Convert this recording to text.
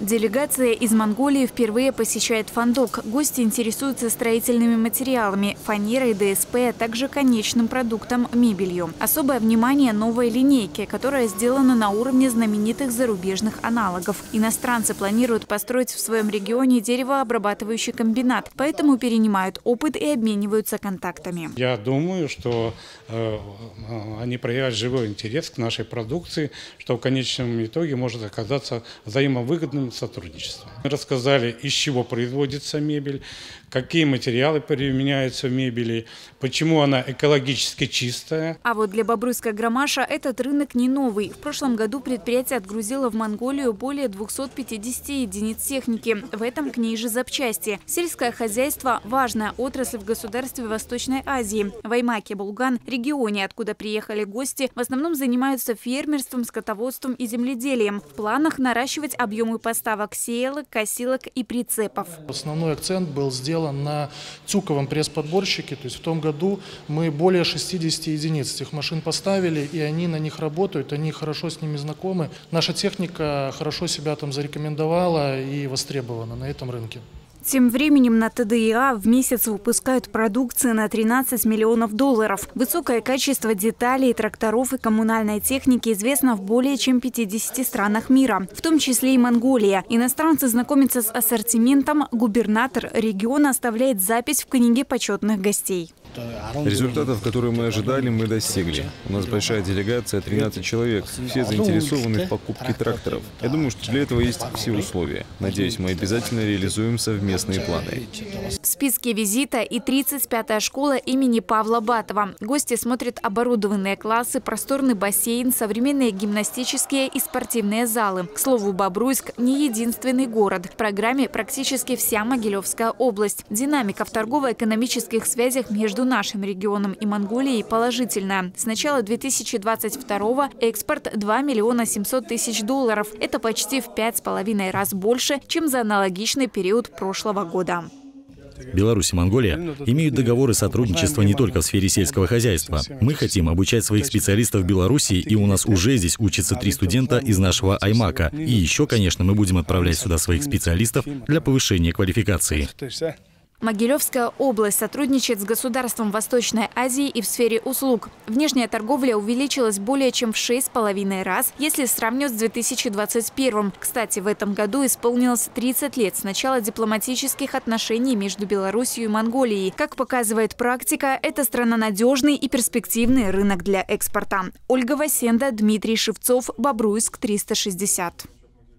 Делегация из Монголии впервые посещает Фандок. Гости интересуются строительными материалами, фанерой, ДСП, а также конечным продуктом – мебелью. Особое внимание новой линейке, которая сделана на уровне знаменитых зарубежных аналогов. Иностранцы планируют построить в своем регионе деревообрабатывающий комбинат, поэтому перенимают опыт и обмениваются контактами. Я думаю, что э, они проявляют живой интерес к нашей продукции, что в конечном итоге может оказаться взаимовыгодным сотрудничества. Мы рассказали, из чего производится мебель, какие материалы применяются в мебели, почему она экологически чистая. А вот для Бобруйска Громаша этот рынок не новый. В прошлом году предприятие отгрузило в Монголию более 250 единиц техники. В этом к ней же запчасти. Сельское хозяйство – важная отрасль в государстве Восточной Азии. В Аймаке, Булган, регионе, откуда приехали гости, в основном занимаются фермерством, скотоводством и земледелием. В планах наращивать объемы поставок сеялок, косилок и прицепов. Основной акцент был сделан на цуковом пресс-подборщике. То есть в том году мы более 60 единиц этих машин поставили, и они на них работают, они хорошо с ними знакомы. Наша техника хорошо себя там зарекомендовала и востребована на этом рынке. Тем временем на ТДИА в месяц выпускают продукции на 13 миллионов долларов. Высокое качество деталей, тракторов и коммунальной техники известно в более чем 50 странах мира, в том числе и Монголия. Иностранцы знакомятся с ассортиментом, губернатор региона оставляет запись в книге почетных гостей. Результатов, которые мы ожидали, мы достигли. У нас большая делегация, 13 человек. Все заинтересованы в покупке тракторов. Я думаю, что для этого есть все условия. Надеюсь, мы обязательно реализуем совместные планы. В списке визита и 35-я школа имени Павла Батова. Гости смотрят оборудованные классы, просторный бассейн, современные гимнастические и спортивные залы. К слову, Бобруйск не единственный город. В программе практически вся Могилевская область. Динамика в торгово-экономических связях между нашим регионом и Монголией положительная. С начала 2022 экспорт 2 миллиона 700 тысяч долларов. Это почти в пять с половиной раз больше, чем за аналогичный период прошлого года. Беларусь и Монголия имеют договоры сотрудничества не только в сфере сельского хозяйства. Мы хотим обучать своих специалистов в Беларуси, и у нас уже здесь учатся три студента из нашего Аймака. И еще, конечно, мы будем отправлять сюда своих специалистов для повышения квалификации. Могилевская область сотрудничает с государством Восточной Азии и в сфере услуг. Внешняя торговля увеличилась более чем в шесть с половиной раз, если сравнивать с 2021. Кстати, в этом году исполнилось 30 лет с начала дипломатических отношений между Беларусью и Монголией. Как показывает практика, эта страна надежный и перспективный рынок для экспорта. Ольга Васенда, Дмитрий Шевцов, Бобруйск, 360.